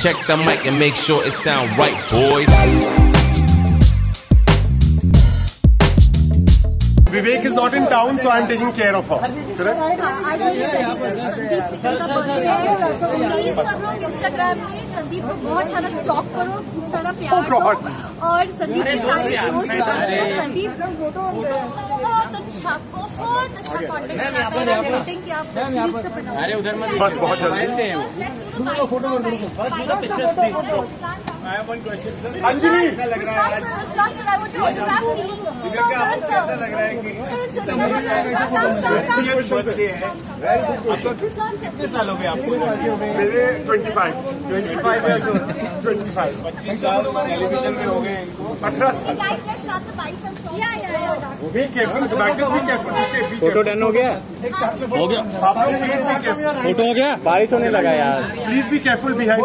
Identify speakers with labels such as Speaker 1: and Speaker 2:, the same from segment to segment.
Speaker 1: Check the mic and make sure it sound right, boys.
Speaker 2: Vivek is not in town, so I'm taking care of her. Correct?
Speaker 3: हाँ, आज मेरी study पर संदीप सिंह का birthday है please सब लोग Instagram पे संदीप को बहुत सारा स्टॉक करो खूब सारा प्यार
Speaker 2: Oh
Speaker 3: दो और संदीप के सारे शोज़ संदीप बहुत अच्छा बहुत अच्छा कॉन्टेंट बनाता है। रेटिंग की आप सीरीज़ का बना अरे उधर
Speaker 2: बस बहुत जल्दी।
Speaker 3: फ़ोटो अंजलि
Speaker 2: कितने साल हो गए में हो गए। अठारह वो भी
Speaker 4: फ़ोटो डन हो गया?
Speaker 2: हो गया। प्लीज़ भी
Speaker 4: फ़ोटो हो गया? बारिश होने लगा यार।
Speaker 2: प्लीज़ भी केयरफुल बिहाइंड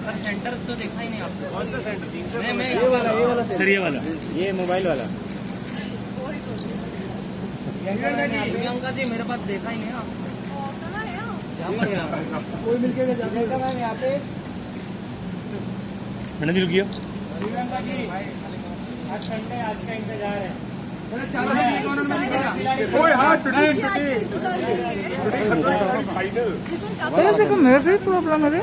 Speaker 5: सेंटर तो देखा ही नहीं आपको
Speaker 2: कौन सा सेंटर तीन सौ
Speaker 4: ये वाला ये वाला
Speaker 5: सर ये वाला।
Speaker 4: ये मोबाइल वाला।
Speaker 5: प्रियंका जी मेरे पास देखा ही नहीं ना
Speaker 4: कोई मिलके यहाँ पे।
Speaker 5: मैडम जी रुकिए
Speaker 4: प्रियंका जी आज संडे आज का इंतज़ार है
Speaker 3: तो है.
Speaker 2: है
Speaker 6: देखो मेरे से प्रॉब्लम है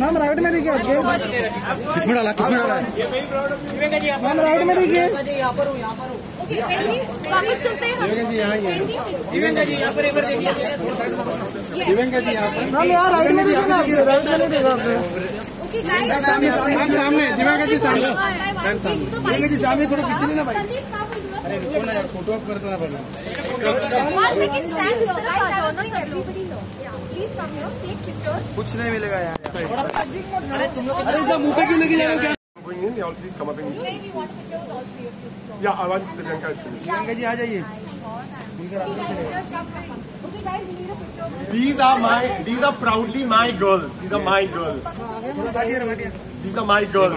Speaker 6: मैम राइट में देखिए आपके
Speaker 5: किसमें डाला किसमें डाला?
Speaker 6: मैम राइट में देखिए।
Speaker 3: वापस चलते हैं हम.
Speaker 5: जी यहाँ पर एक बार देखिए
Speaker 4: प्रियंका जी यहाँ पर
Speaker 6: मैम यहाँ राइट में देखिए राइट में नहीं देखा आपने
Speaker 4: सामने मैम सामने जी सामने। जी सामने थोड़ा पीछे लेना भाई।
Speaker 3: है?
Speaker 4: है यार फ़ोटो अप करना. कुछ नहीं मिलेगा यार अरे इतना मुँह पे क्यों लेके जा रहे हो क्या
Speaker 2: Going in, they all please come up and
Speaker 3: Today we want pictures with all three of you.
Speaker 2: Yeah, once Priyanka is finished.
Speaker 4: Priyanka ji आ जाइए
Speaker 3: Okay, guys, we need a picture of you.
Speaker 2: These are my, these are proudly my girls. These are my girls.
Speaker 4: थोड़ा काटिए ना काटिए
Speaker 2: These are my girls.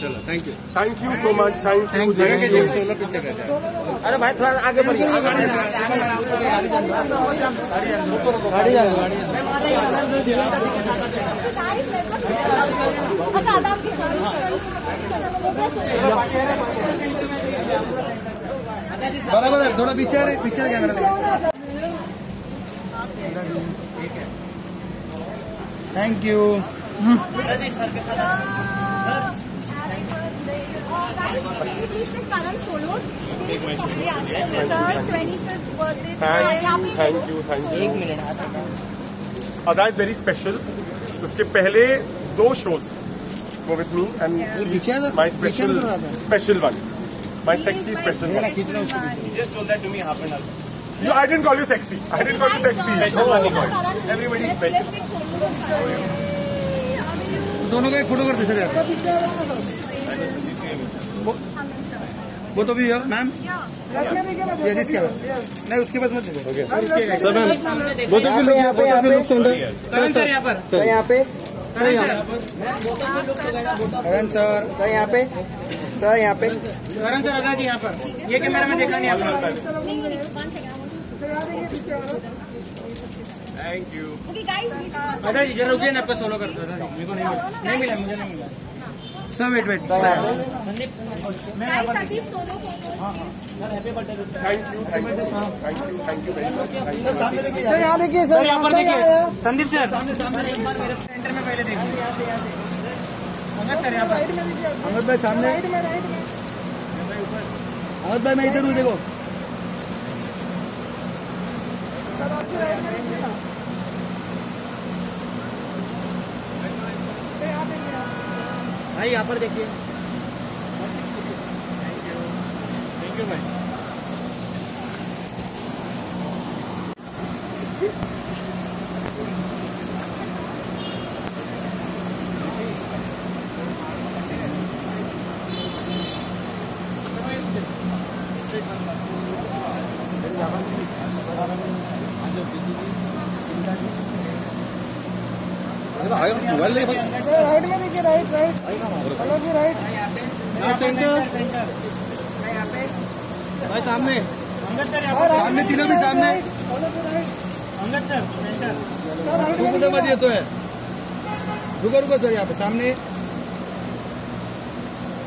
Speaker 4: चलो thank you.
Speaker 2: Thank you.
Speaker 4: सोलह picture रहता है
Speaker 5: अरे भाई थोड़ा आगे.
Speaker 3: अच्छा, के साथ.
Speaker 4: बराबर है थोड़ा पीछे पीछे camera thank you
Speaker 3: Guys, can you please take Karan photos? Sir's 25th birthday.
Speaker 2: Thank you. Thank you. Thank you. Ada is very special. उसके पहले दो shows were with me and
Speaker 4: पीछे आ जा-
Speaker 2: my
Speaker 4: पीछे
Speaker 2: special
Speaker 4: नज़र आता है।
Speaker 2: special one. My sexy special
Speaker 4: ये ना
Speaker 2: one.
Speaker 4: खींचना उसको पीछे
Speaker 5: just told that to me half an hour
Speaker 2: You, I didn't call you sexy. I didn't call you sexy.
Speaker 5: Special one he.
Speaker 2: Everybody is special.
Speaker 4: दोनों का एक photo कर दे sir यार वो- वो तो भी है मैम ये दिस क्या नहीं उसके पास मत देखो।
Speaker 5: सर यहाँ पे यहाँ पे। सर यहाँ पर
Speaker 6: सर यहाँ पे
Speaker 4: करण सर सर यहाँ पे। सर यहाँ पे।
Speaker 6: करण सर आगा यहाँ पर। ये कैमरा में देखा नहीं आपने।
Speaker 2: थैंक यू
Speaker 6: जी जरा रुकिए ना आपका सोलो कर दो नहीं मिला। मुझे नहीं मिला।
Speaker 4: Sir wait wait
Speaker 3: guys, Sandeep solo photos.
Speaker 2: Thank you thank you thank you thank you very much
Speaker 4: sir. यहाँ देखिए
Speaker 6: सर यहाँ पर देखिए। संदीप सर सेंटर में पहले देखिए
Speaker 4: अहमद भाई सामने। अहमद भाई मैं इधर हूँ देखो।
Speaker 6: भाई यहाँ पर देखिए। थैंक यू भाई।
Speaker 4: राइट में देखिए राइट राइट हेलो जी राइट
Speaker 6: सेंटर
Speaker 4: भाई सामने। सामने तीनों भी सामने।
Speaker 6: अंगद सर सेंटर
Speaker 4: तो मत तो है रुको रुको सर यहाँ पे सामने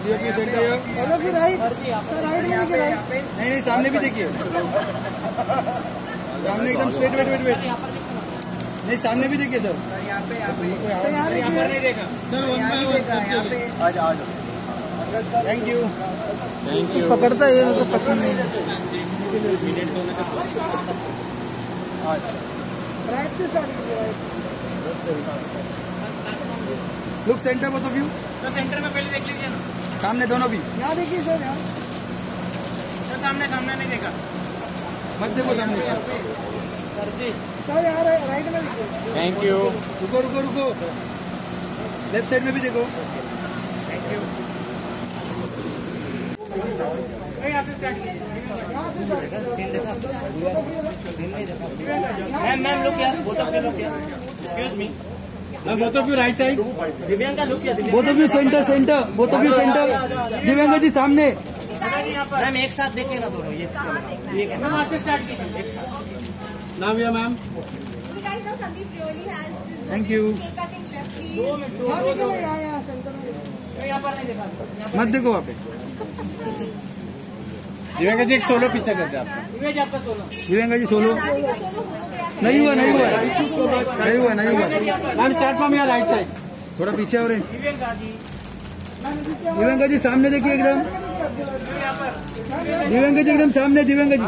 Speaker 4: में देखिए राइट नहीं नहीं सामने भी देखिए सामने एकदम स्ट्रेट वेट वेट वेट नहीं सामने भी देखिए सर। यहाँ पे यहाँ पे। यहाँ
Speaker 6: यहाँ पर नहीं देखा।
Speaker 4: थैंक यू
Speaker 7: पकड़ता है ये मेरे को पसंद नहीं।
Speaker 4: Sir look centre both of you
Speaker 6: तो सेंटर में पहले देख लीजिए ना।
Speaker 4: सामने दोनों भी। यहाँ देखिए सर यहाँ।
Speaker 6: तो सामने सामने नहीं देखा।
Speaker 4: मत देखो सामने से। सर देखो
Speaker 2: थैंक यू
Speaker 4: रुको रुको रुको। लेफ़्ट साइड में भी देखो।
Speaker 6: से स्टार्ट मैम मैम लुक यार बोथ ऑफ़ यू लुक यार excuse me ma'am both of you right side Divyanka look यार
Speaker 4: both of you centre centre both of you centre Divyanka ji सामने।
Speaker 6: Ma'am एक साथ देखिए ना दोनों ये मैम वहाँ से स्टार्ट कीजिए। एक साथ।
Speaker 4: नाम या मैम थैंक यू मत देखो वहाँ पे
Speaker 7: दिव्यांगा जी एक सोलो पिक्चर करते हैं आप।
Speaker 4: दिव्यांगा जी सोलो. नहीं हुआ नहीं हुआ। नहीं हुआ नहीं हुआ।
Speaker 7: Ma'am start from right side
Speaker 4: थोड़ा पीछे हो। रहे
Speaker 6: दिव्यांका जी
Speaker 4: दिव्यांगा जी सामने देखिए एकदम।
Speaker 6: यहाँ
Speaker 4: दिव्यांगा जी एकदम सामने दिव्यांगा जी